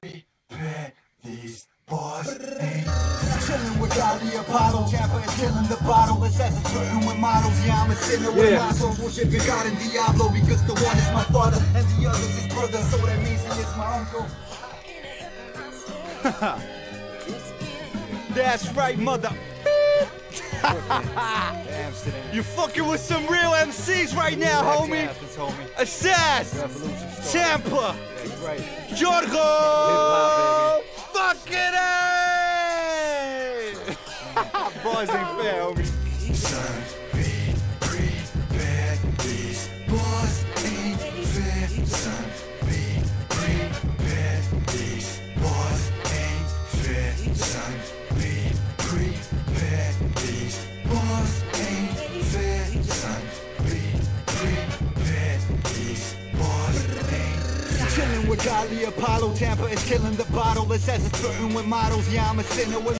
Prepare these boys ain't Chillin' with Ali Apollo, Tamppa is killing the bottle. Assassins flirting with models, yeah, I'm a sinner with my soul. Worshiping God and Diablo because the one is my father and the other is his brother, so that means he is my uncle. That's right, mother. You fucking with some real MCs right now, homie. Assas, Tamppa, Jorgo, fucking A. Boys ain't fair, homie. Son, be prepared. These boys ain't fair. Son, be prepared. These boys ain't fair. Son, be ain't Chillin' with Ali Apollo, Tamppa is killing the bottle. Assassins flirting with models, yeah, I'm a sinner with